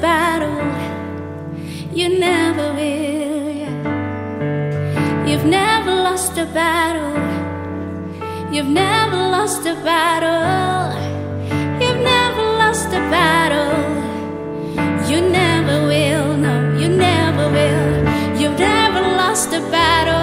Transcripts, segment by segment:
battle, you never will. Yeah. You've never lost a battle, you've never lost a battle, you've never lost a battle, you never will. No, you never will. You've never lost a battle.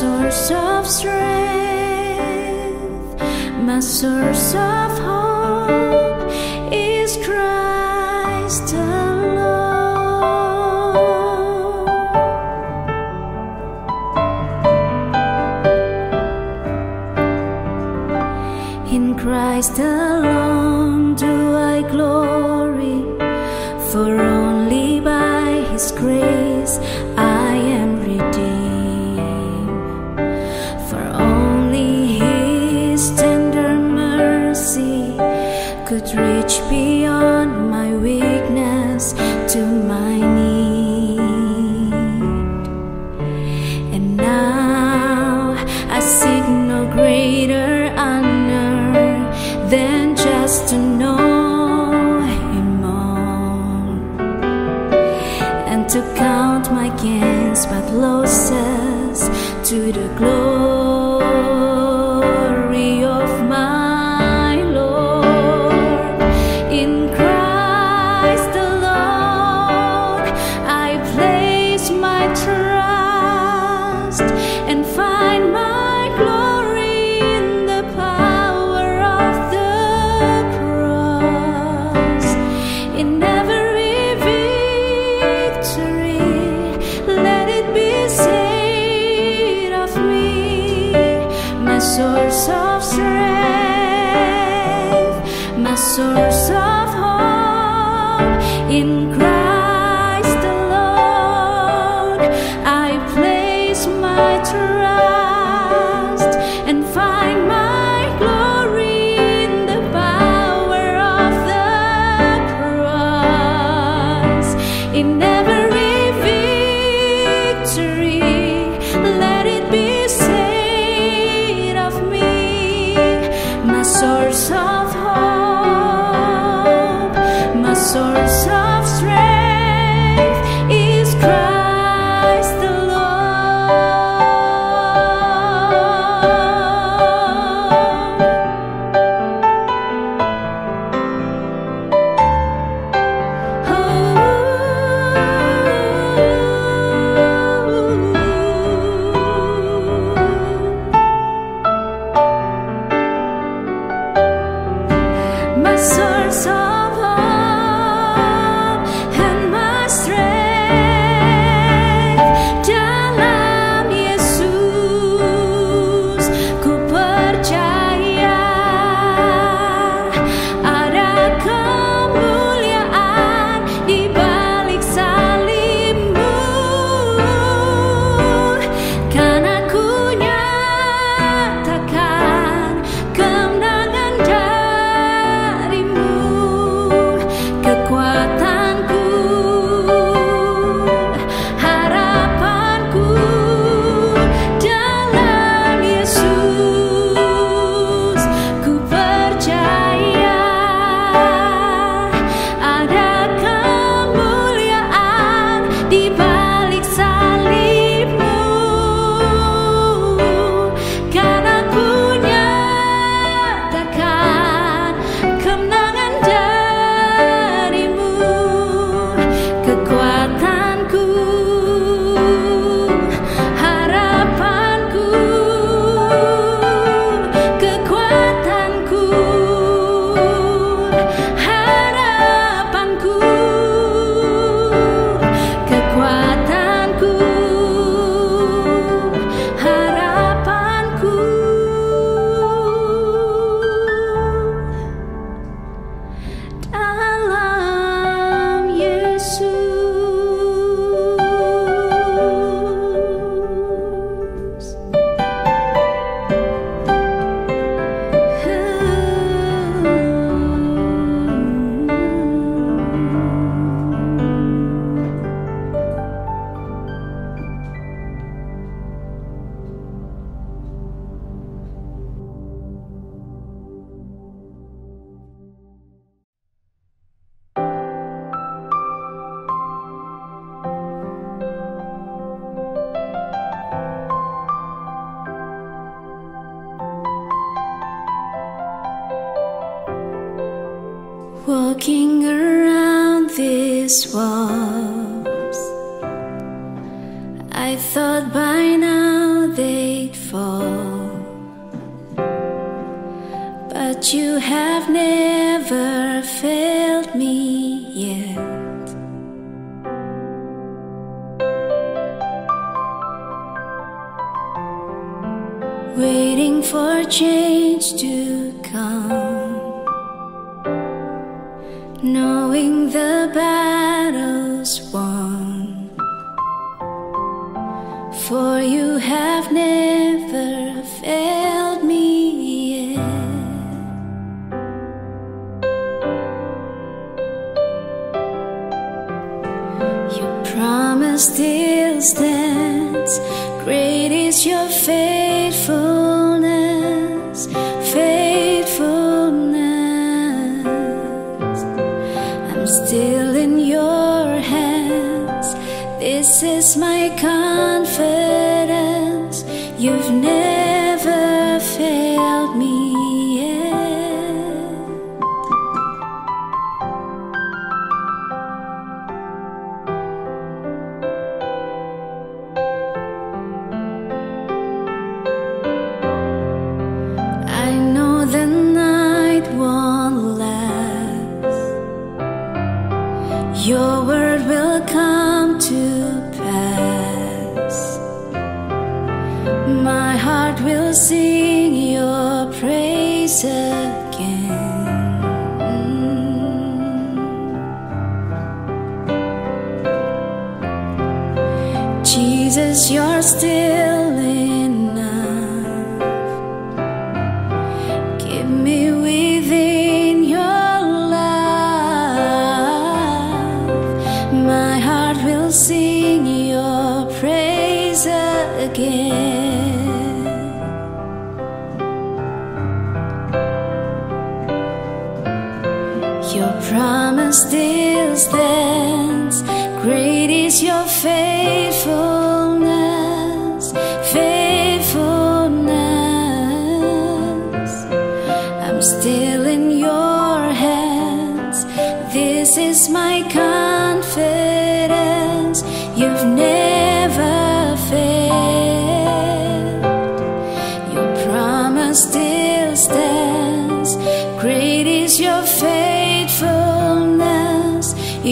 source of strength, my source of hope is Christ alone. In Christ alone.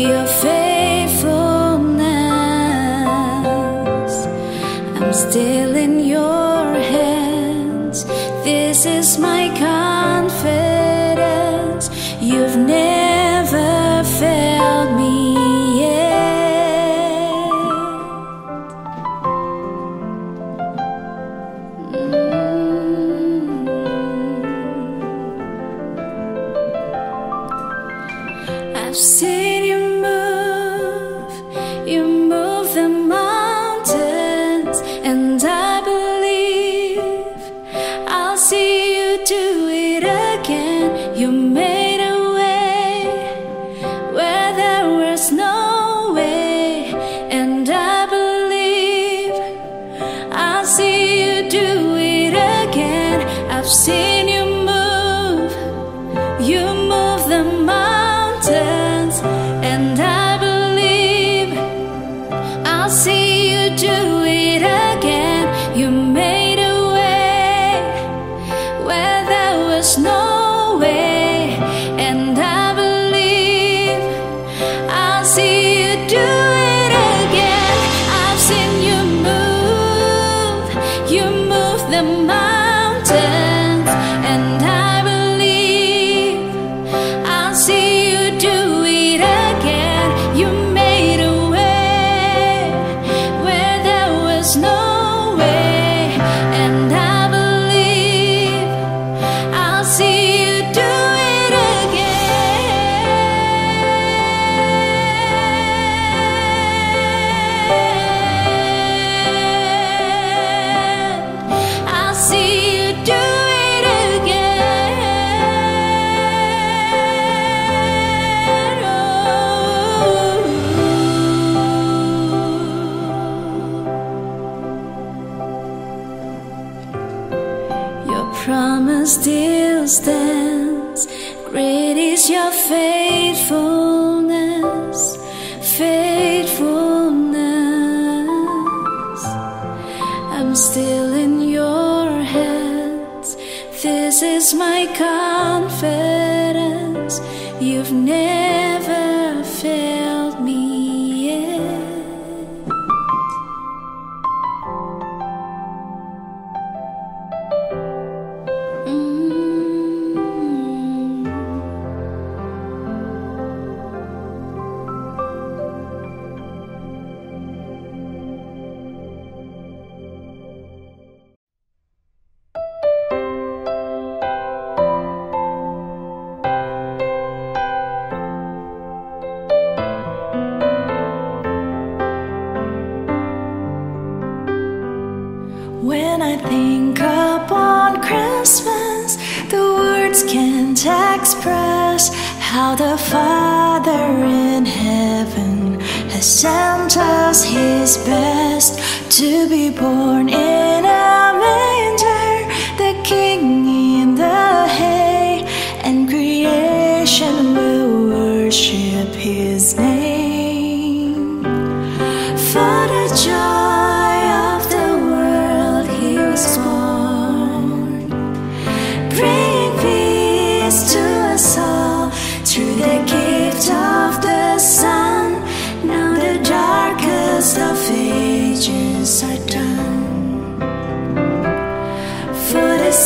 Your faithfulness. I'm still in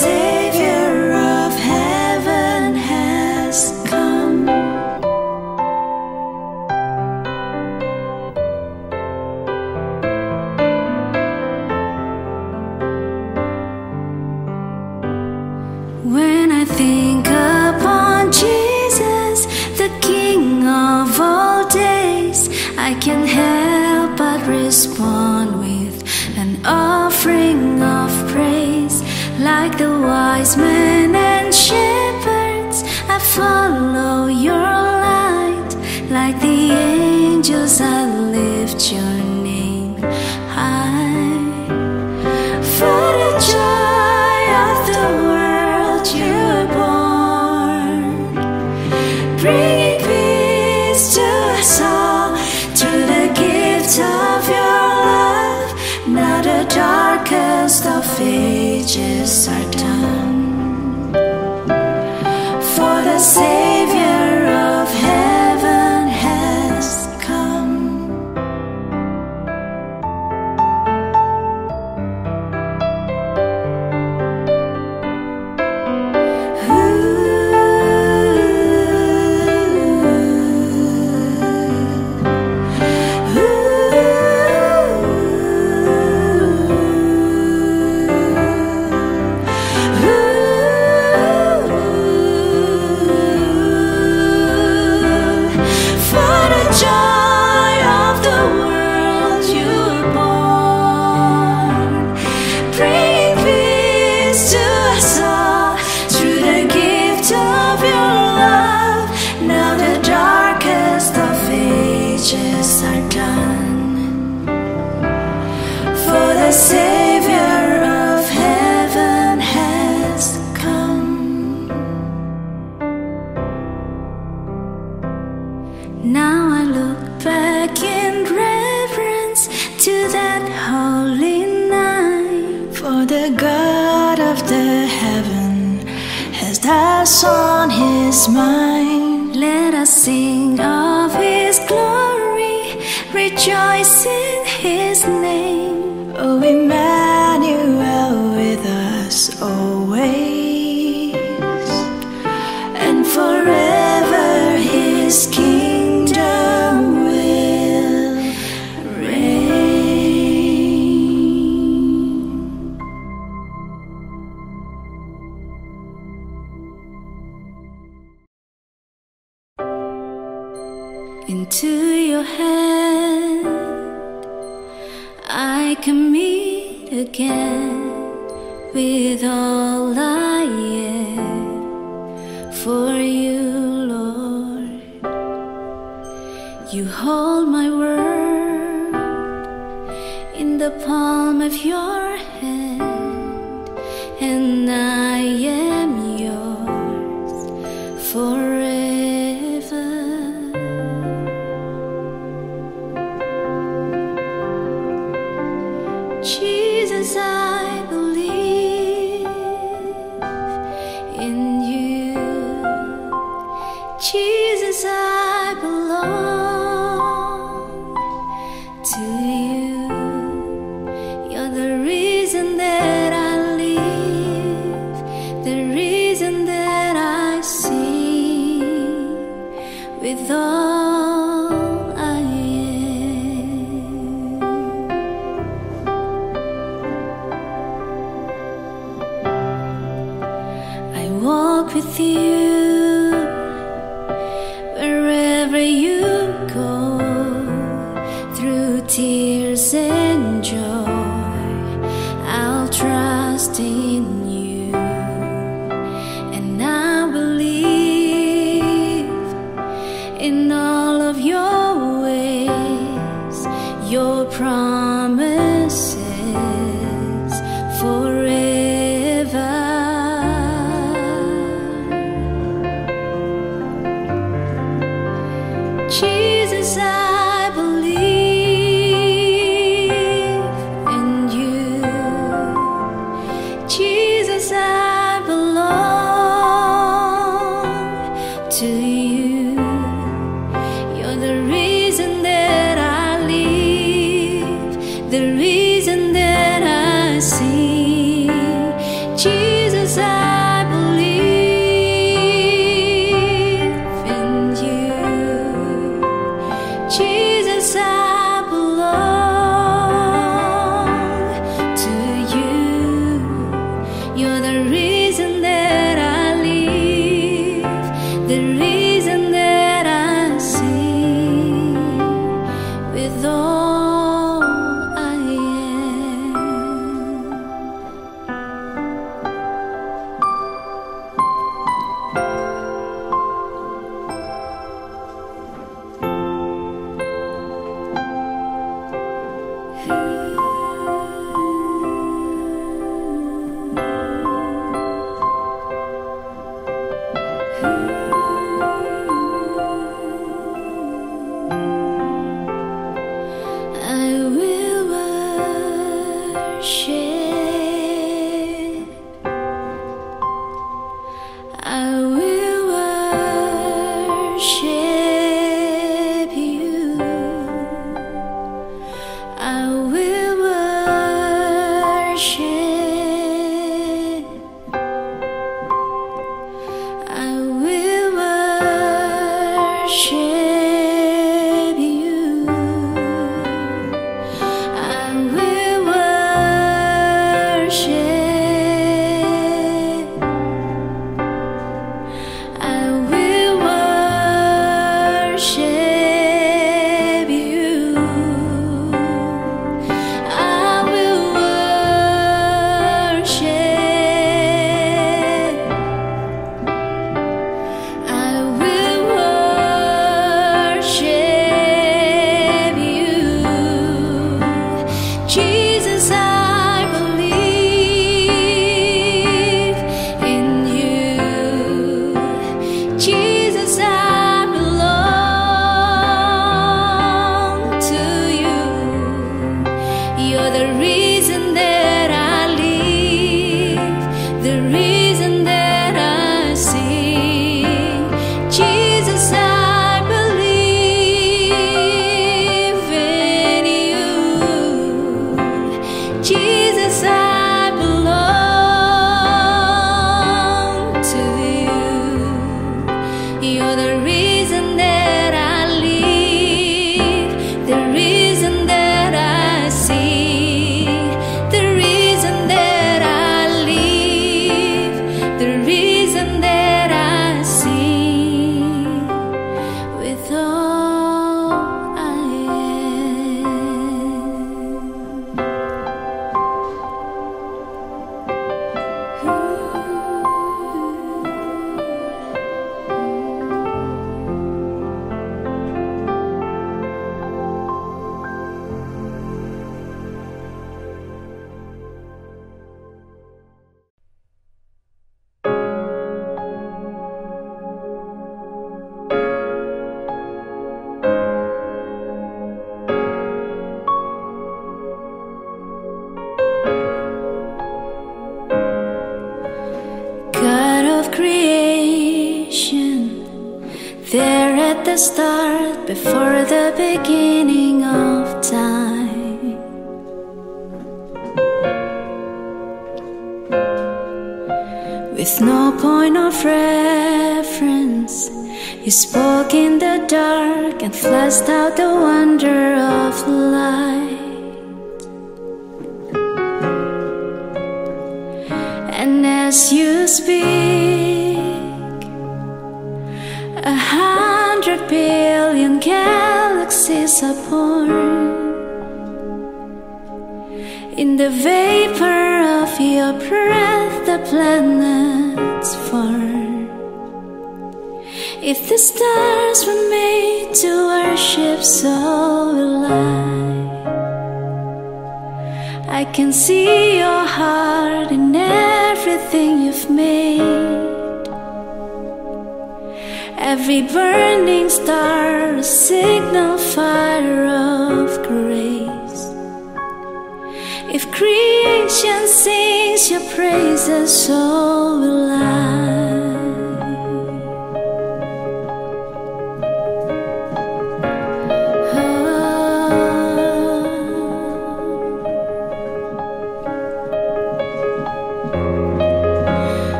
For 走。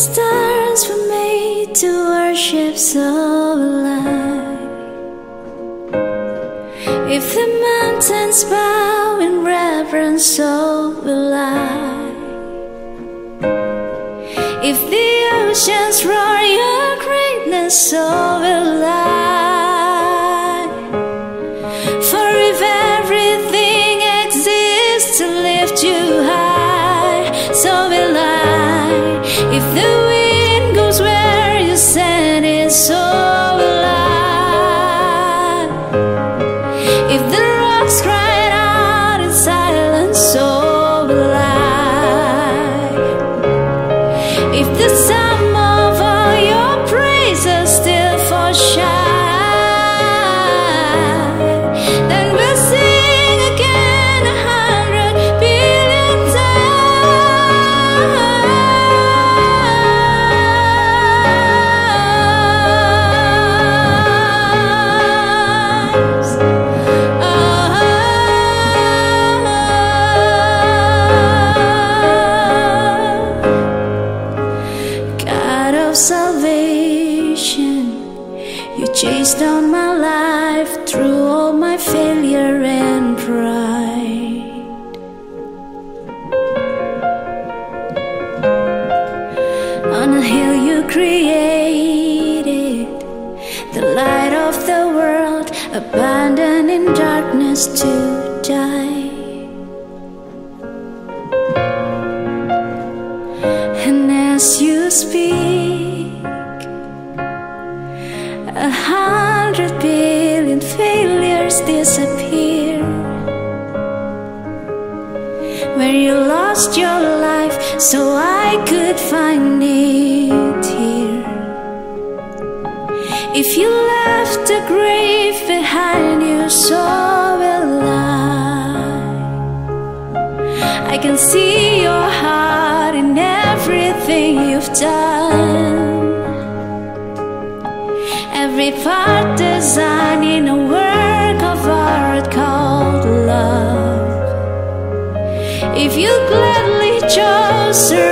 stars were made to worship so alive. If the mountains bow in reverence, so closer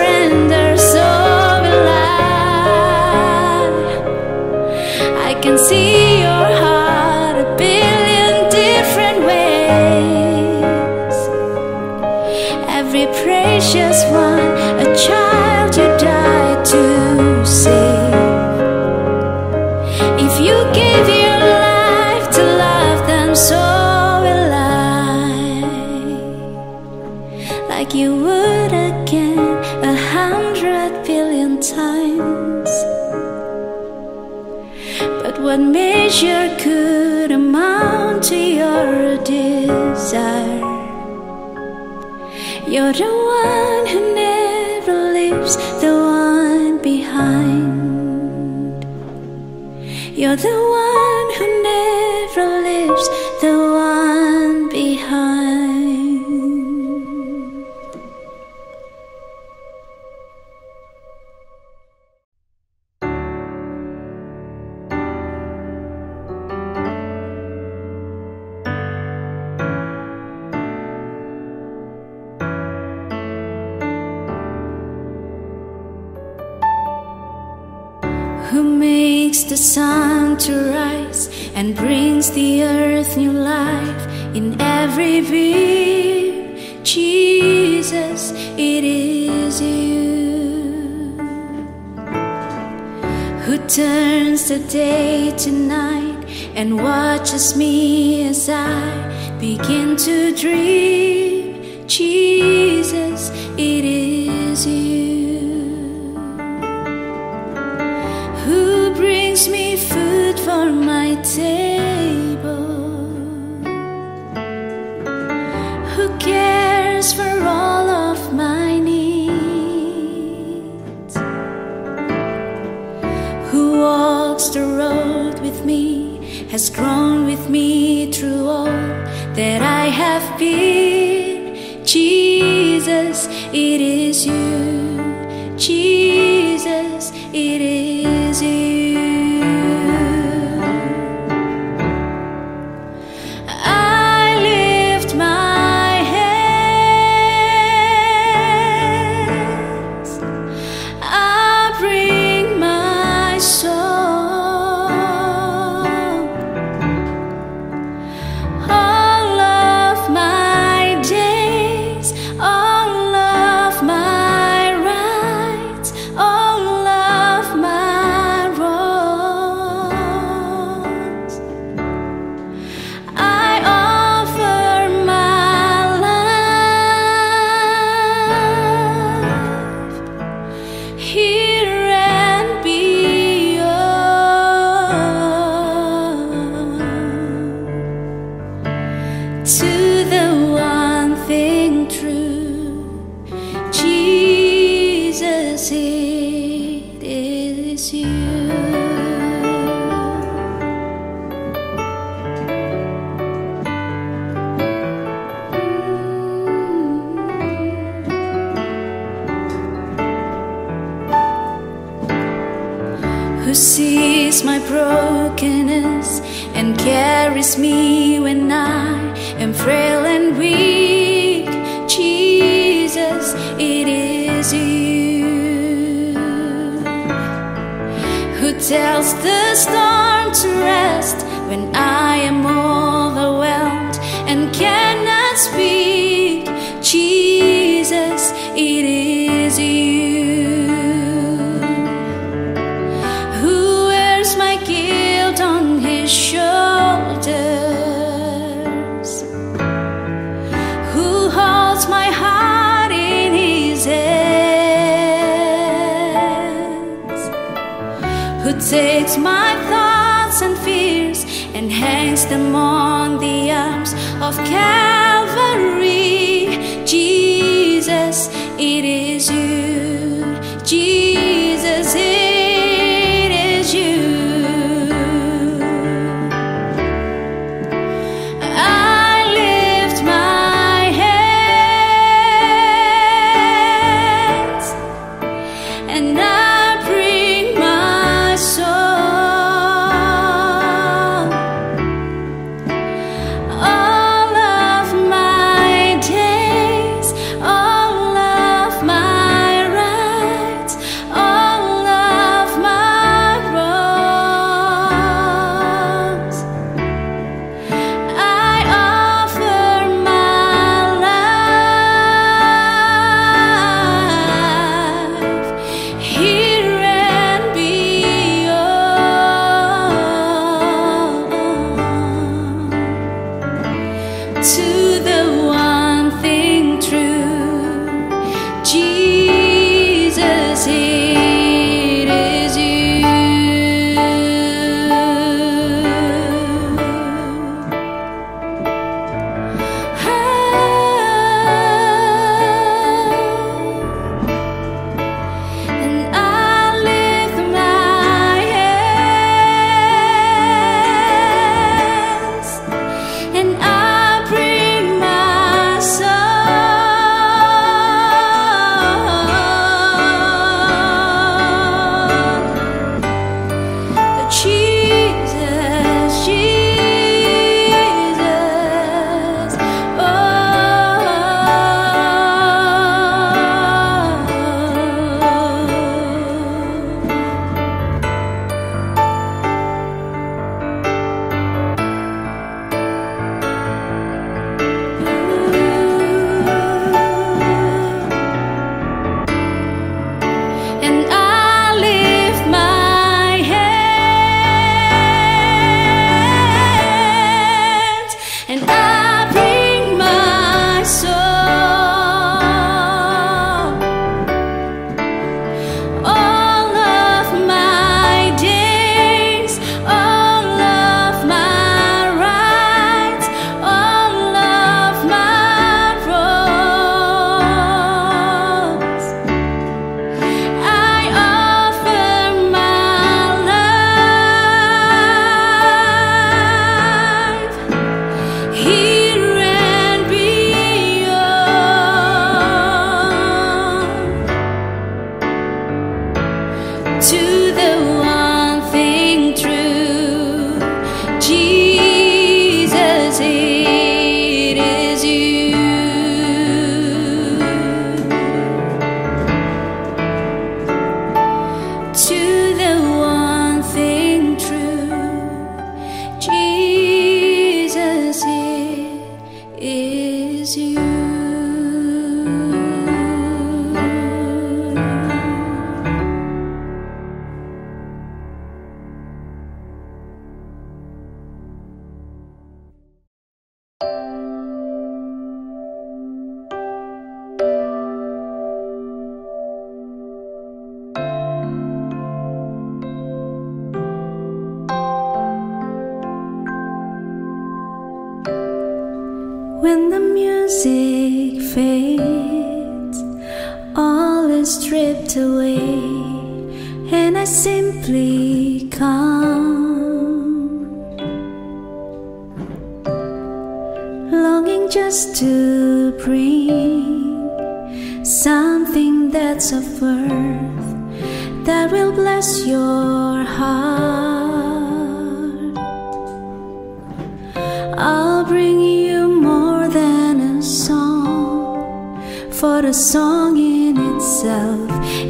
the sun to rise and brings the earth new life in every beam. Jesus, it is you who turns the day to night and watches me as I begin to dream. Jesus, it is you.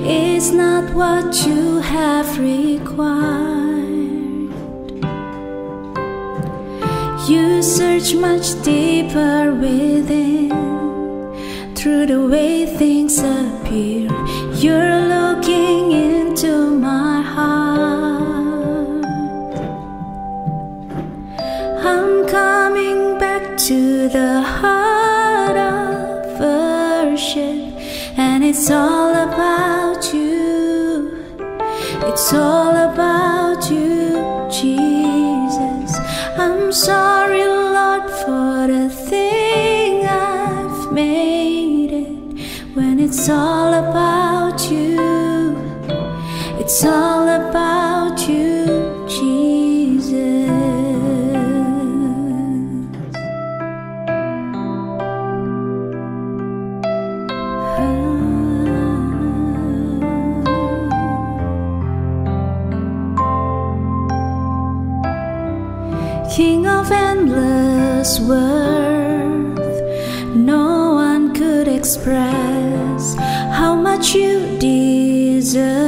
is not what you have required. You search much deeper within through the way things appear. You're looking into my heart. I'm coming back to the heart of worship, and it's all. It's all about you, Jesus. I'm sorry, Lord, for the thing I've made it. When it's all about you, it's all about worth. No one could express how much you deserve.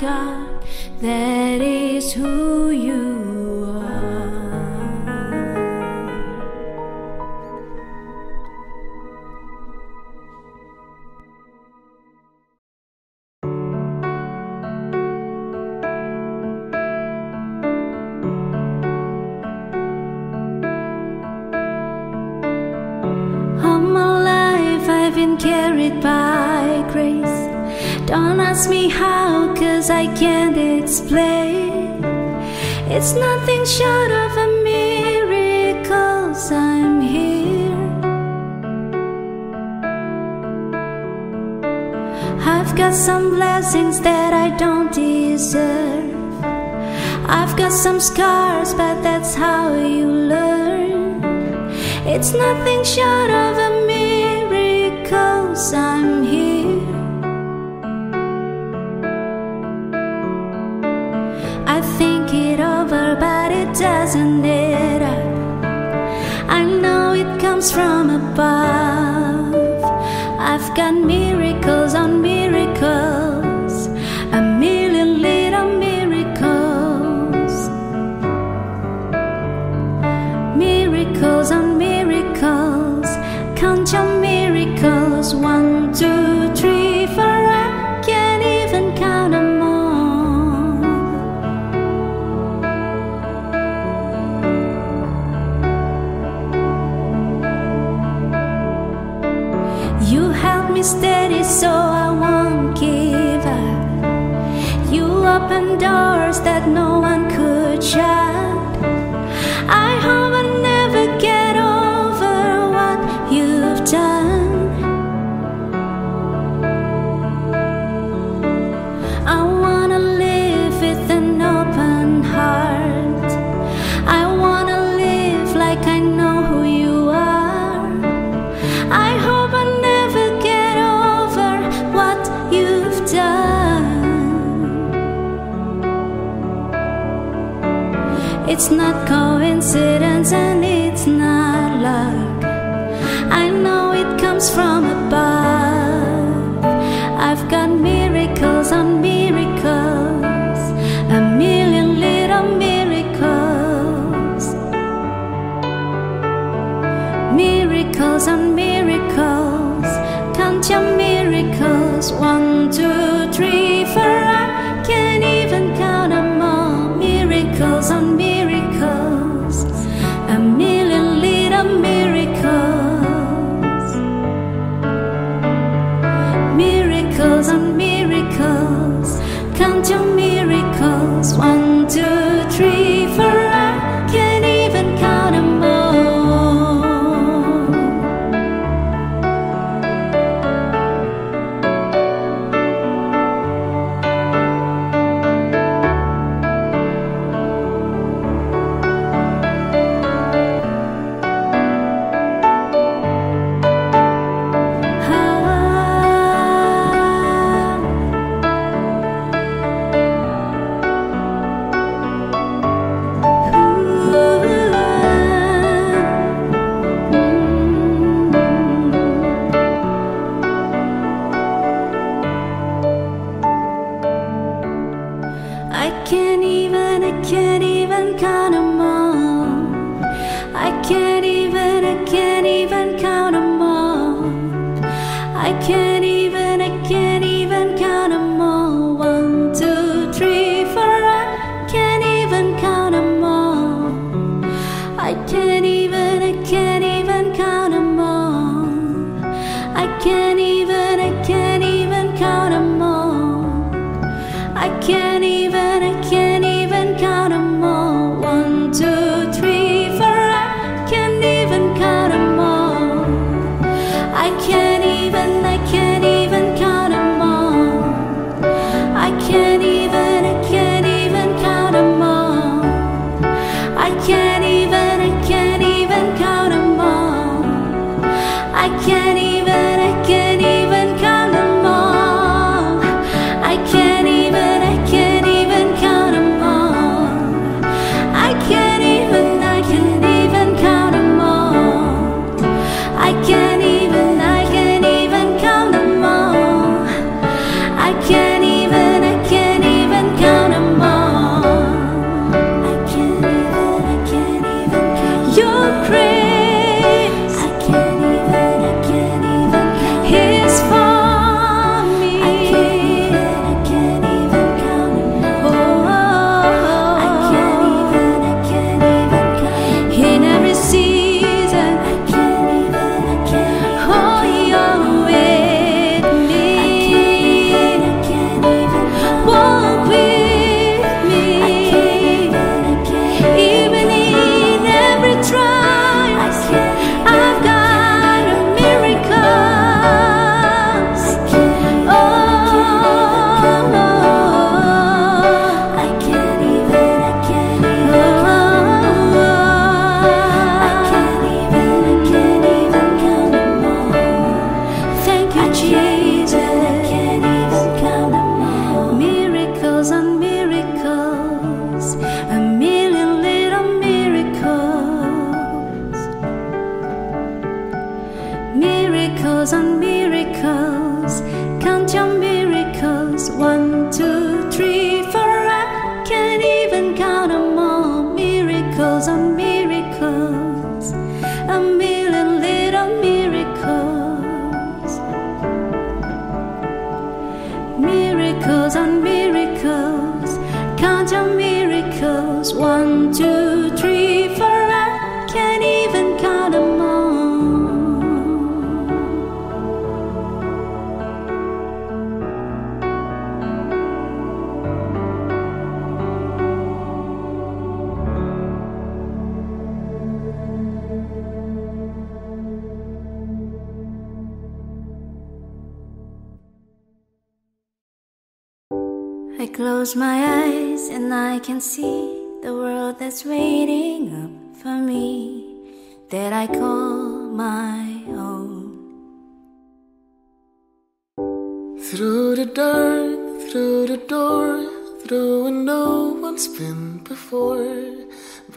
God, but that's how you learn. It's nothing short of a miracle, I'm here. I think it over, but it doesn't add up. I know it comes from above. I've got miracles on miracles, It's not coincidence and it's not luck. I know it comes from above. I've got miracles on miracles, a million little miracles. Miracles on miracles, count your miracles. One,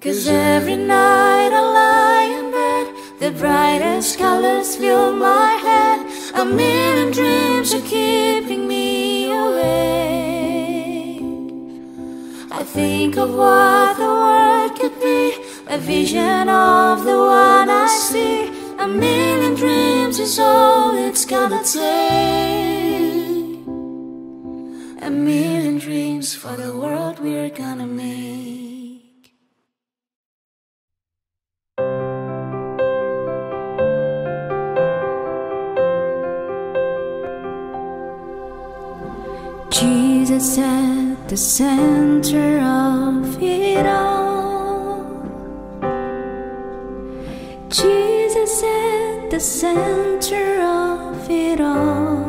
Cause every night I lie in bed, the brightest colors fill my head. A million dreams are keeping me awake. I think of what the world could be, a vision of the one I see. A million dreams is all it's gonna take. A million dreams for the world we're gonna make. Jesus at the center of it all. Jesus at the center of it all.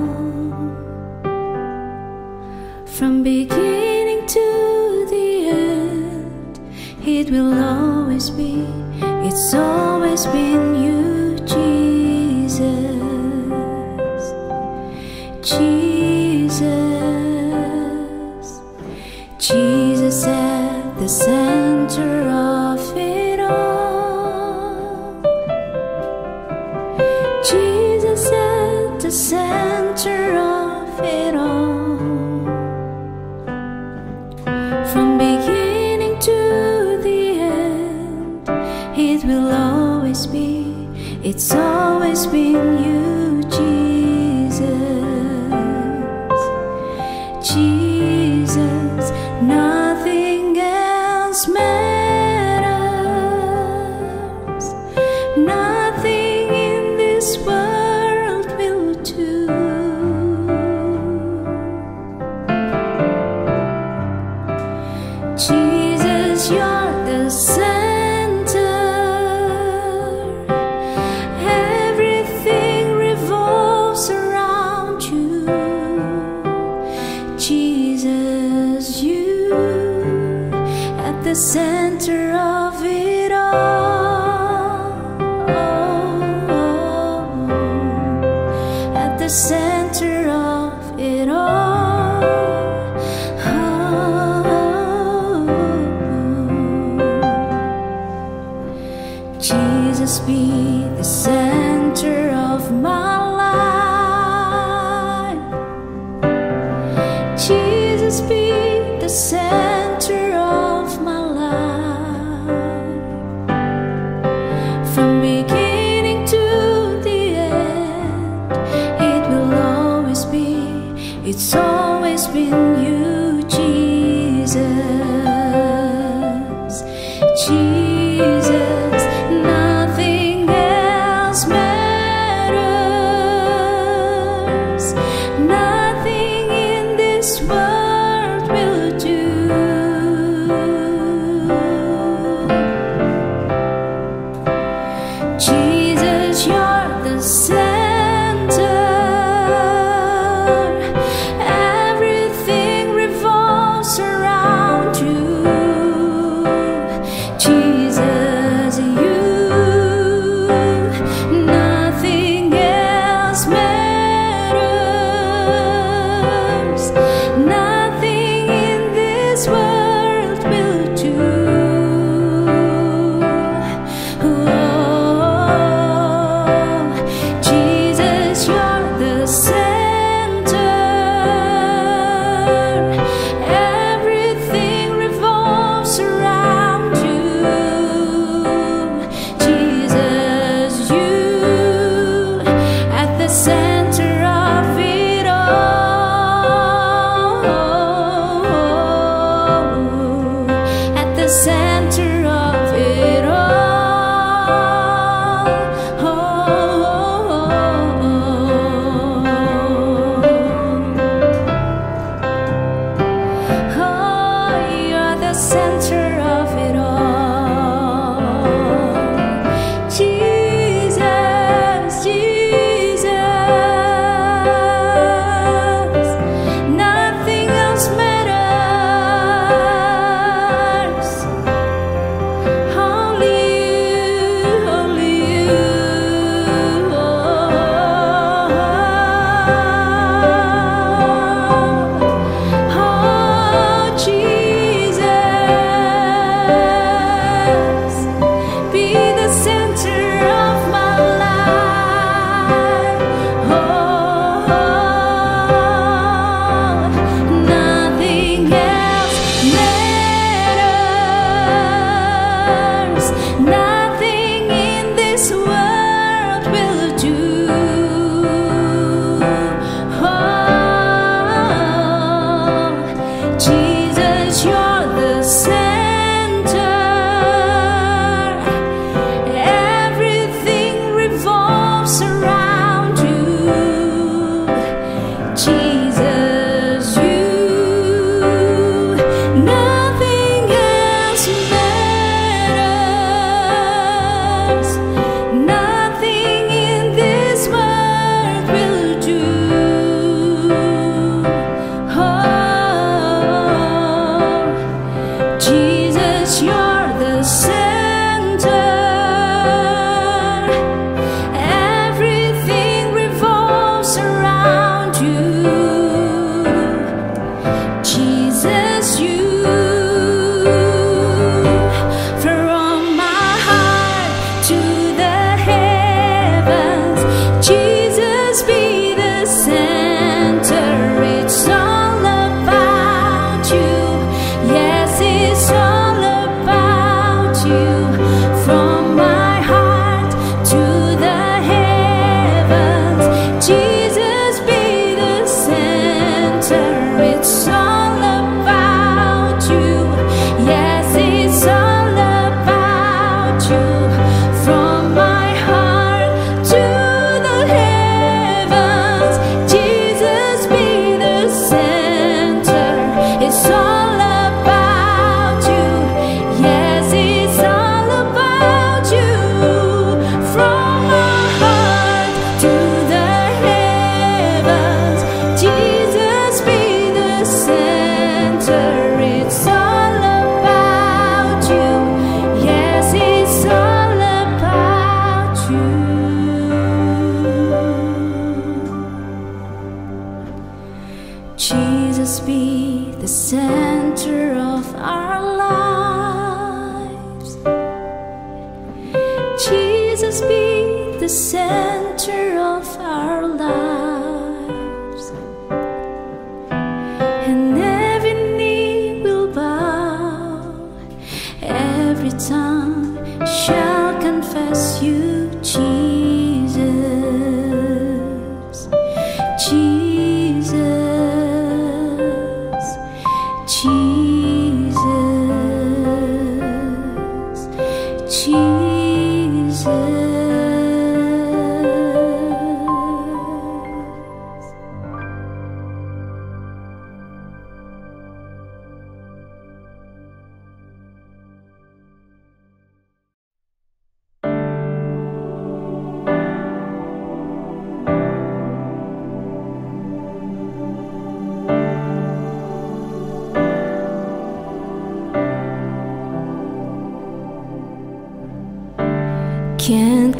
From beginning to the end, it will always be, it's always been you. The center of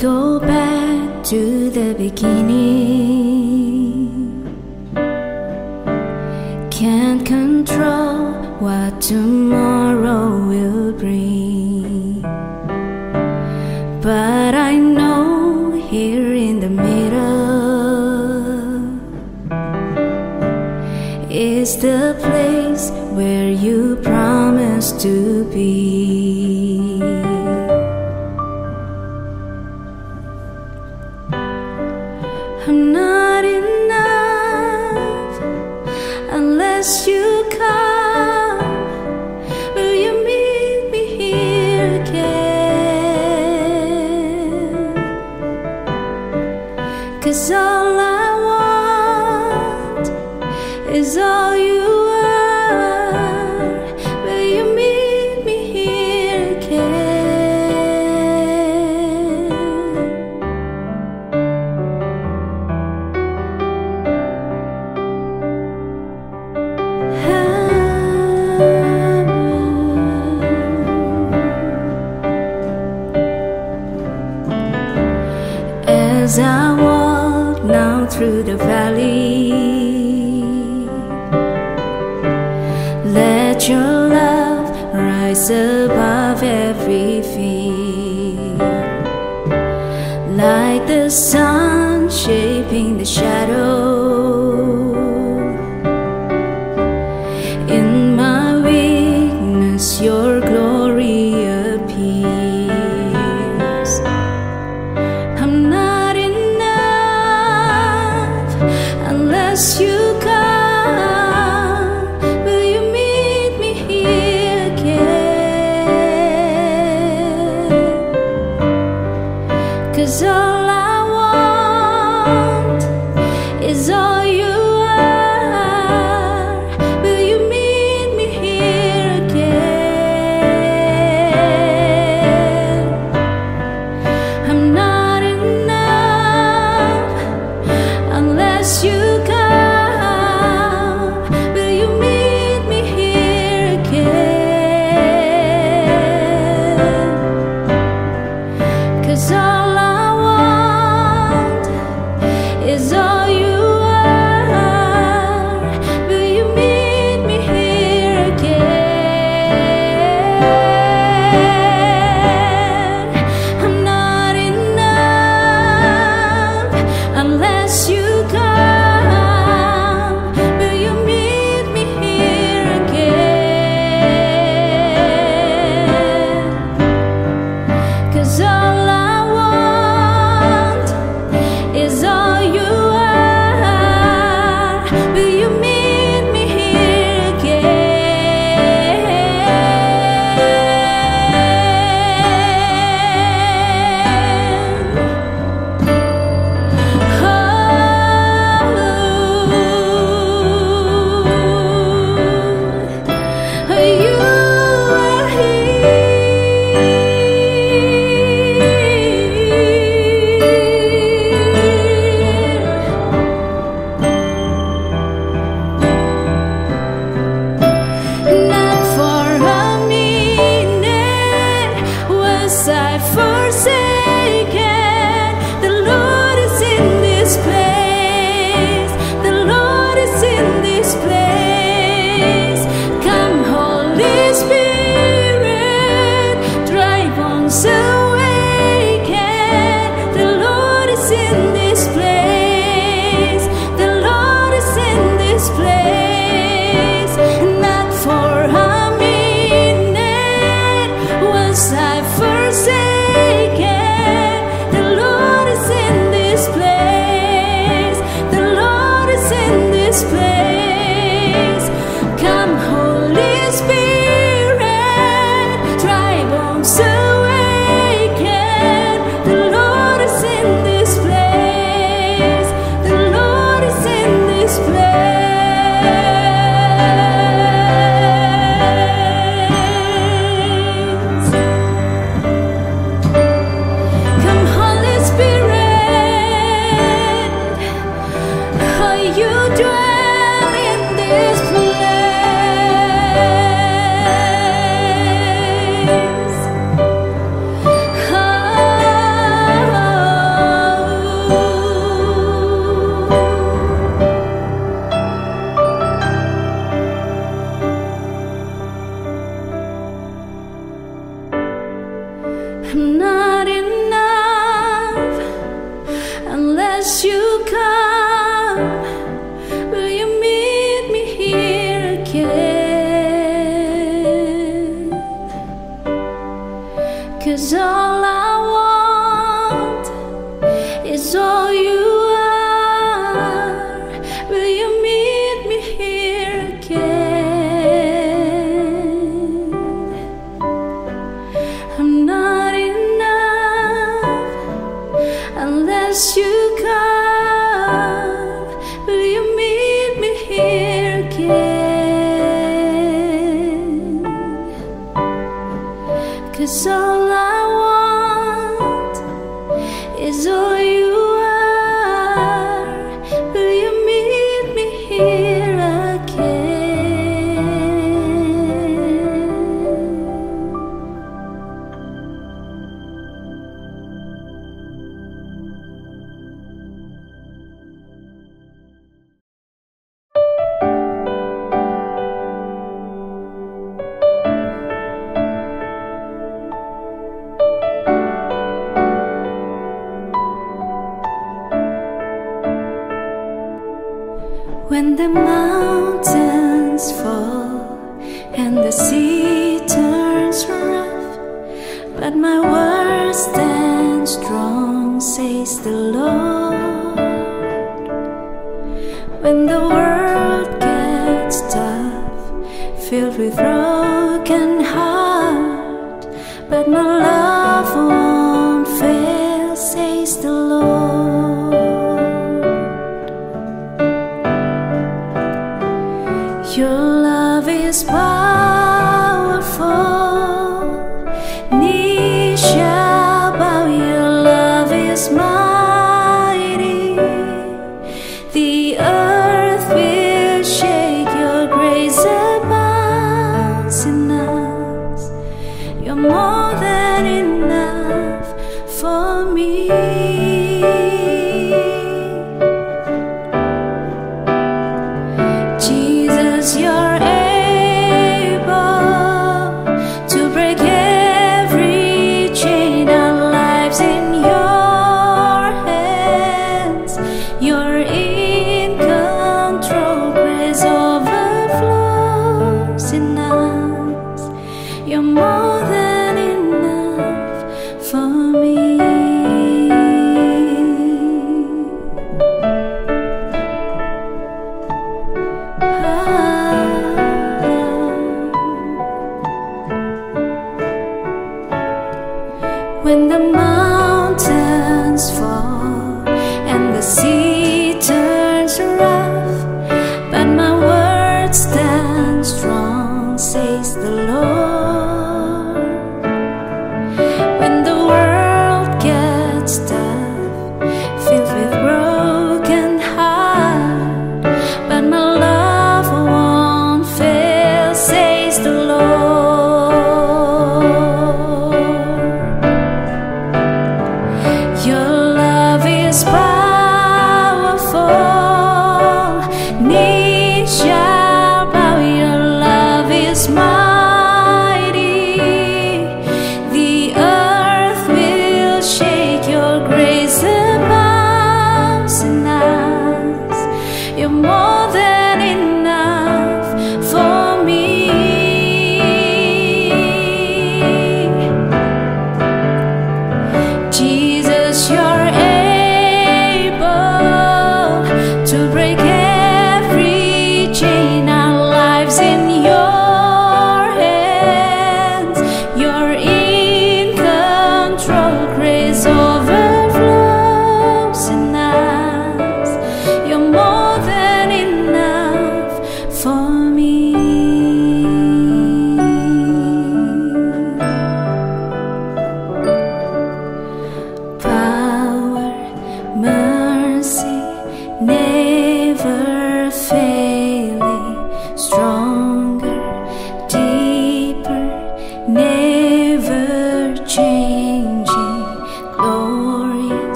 go back to the beginning. Can't control what tomorrow will bring. But I know here in the middle is the place where you promised to. Me.